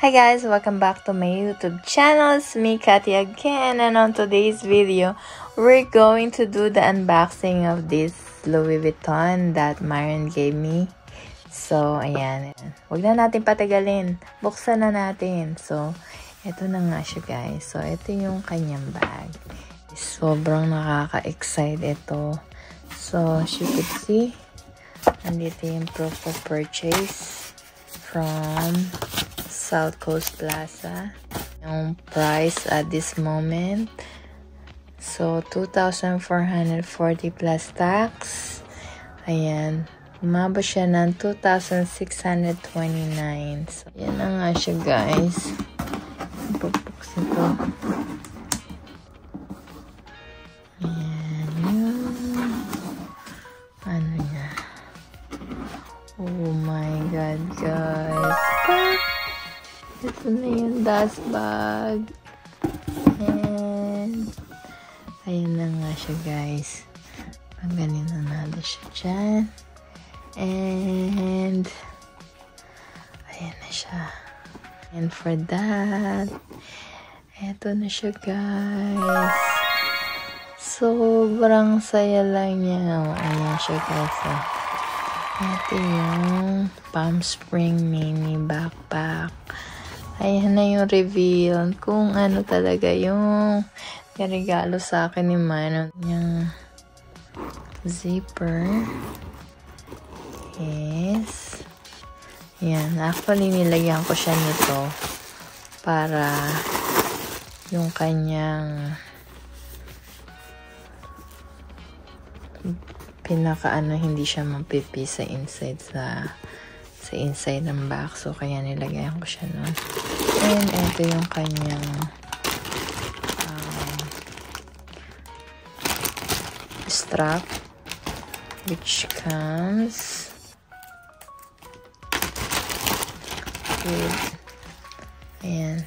Hi guys, welcome back to my YouTube channel. It's me, Kathy again. And on today's video, we're going to do the unboxing of this Louis Vuitton that Myron gave me. So, ayan. Huwag na natin patagalin. Buksan na natin. So, ito na nga siya guys. So, ito yung kanyang bag. Sobrang nakaka-excite ito. So, as you can see, nandito yung proof of purchase from South Coast Plaza. Yung price at this moment. So, 2,440 plus tax. Ayan. Umaba siya ng 2,629. So, yan na nga siya, guys. Pupuksin ko. Ito na yung dust bag. And, ayun na nga siya, guys. Paganin na natin siya dyan. And, ayan na siya. And for that, eto na siya, guys. Sobrang saya lang niya. Ayan siya, guys. Oh. Ito yung Palm Spring Mini Backpack. Ayan na yung reveal kung ano talaga yung regalo sa akin ni Manon. Yung zipper is yan. Actually, nilagyan ko siya nito para yung kanyang pinaka ano hindi siya mapipi sa inside sa sa inside ng box. So, kaya nilagayan ko siya nun. And, ito yung kanyang um, strap which comes with ayan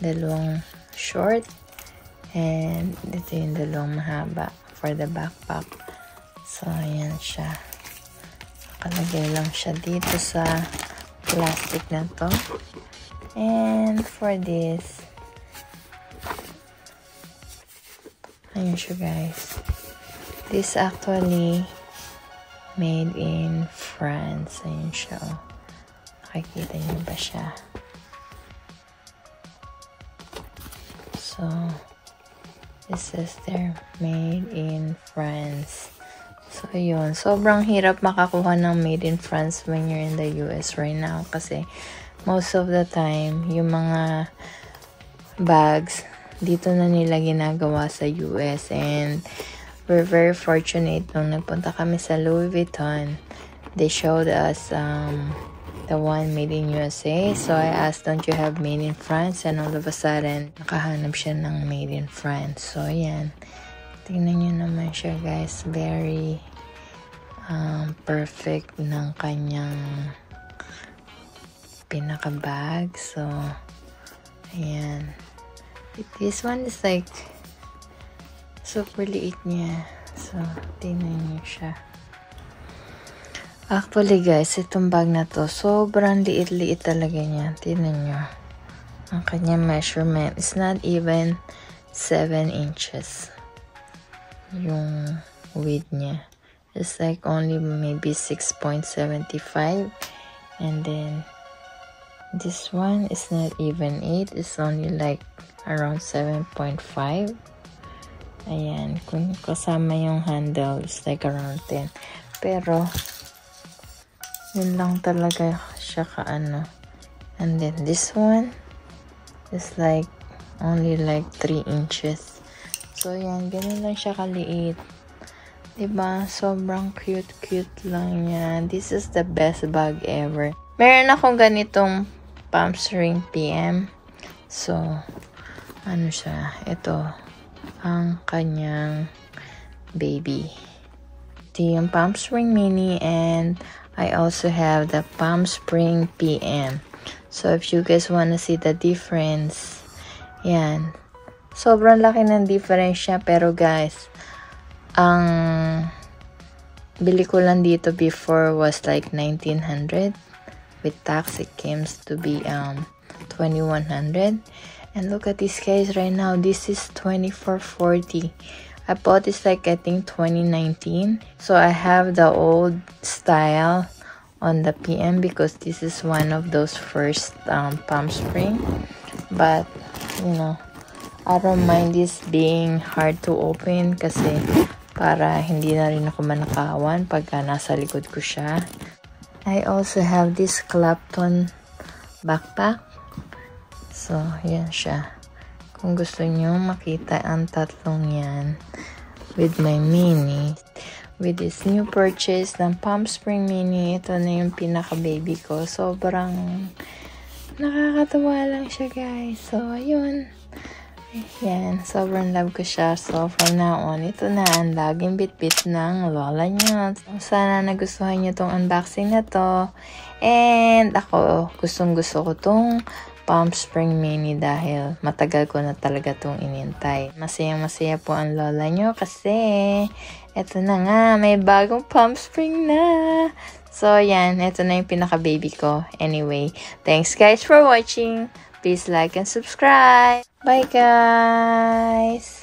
dalawang short and ito yung dalawang mahaba for the backpack. So, ayan siya. Nakalagay lang siya dito sa plastic na to. And for this, ayun siya guys. This actually made in France. Ayun siya. Oh. Nakikita niyo ba siya? So, this is their made in France. So, yun. Sobrang hirap makakuha ng made in France when you're in the US right now. Kasi, most of the time, yung mga bags, dito na nila ginagawa sa US. And, we're very fortunate nung nagpunta kami sa Louis Vuitton. They showed us um, the one made in USA. So, I asked, don't you have made in France? And all of a sudden, nakahanap siya ng made in France. So, yan. Tingnan nyo naman siya guys. Very um, perfect ng kanyang pinaka-bag. So, ayan. This one is like super liit niya. So, tingnan nyo siya. Actually guys, itong bag na to, sobrang liit-liit talaga niya. Tingnan nyo. Ang kanyang measurement is not even 7 inches yung width niya. It's like only maybe 6.75 and then this one is not even 8. It's only like around 7.5. Ayan. Kung kasama yung handle, it's like around 10. Pero, yun lang talaga siya kaano. And then this one is like only like 3 inches. So, yan. Ganun lang siya kaliit. Diba? Sobrang cute-cute lang niya. This is the best bag ever. Meron akong ganitong palm string PM. So, ano siya? Ito. Ang kanyang baby. Ito yung palm spring mini and I also have the palm spring PM. So, if you guys wanna see the difference, yan. Sobrang laki ng difference siya. Pero guys, ang bili ko lang dito before was like 1900 with tax it came to be um 2100 and look at this guys right now. This is 2440 I bought this like I think 2019 so I have the old style on the PM because this is one of those first um, Palm Spring. But you know I don't mind this being hard to open kasi para hindi na rin ako manakawan pagka nasa likod ko siya I also have this Clapton backpack. So, yan siya. Kung gusto nyo makita ang tatlong yan with my mini, with this new purchase ng Palm Spring Mini, ito na yung pinaka-baby ko. Sobrang nakakatawa lang siya, guys. So, ayun. Yan, sobrang love ko siya. So, from now on, ito na ang laging bit-bit ng lola niyo. Sana nagustuhan niyo tong unboxing na to. And ako, gustong gusto ko tong Palm Spring Mini dahil matagal ko na talaga tong inintay. Masayang masaya po ang lola nyo kasi eto na nga, may bagong Palm Spring na. So, yan, eto na yung pinaka-baby ko. Anyway, thanks guys for watching. Please like and subscribe. Bye guys!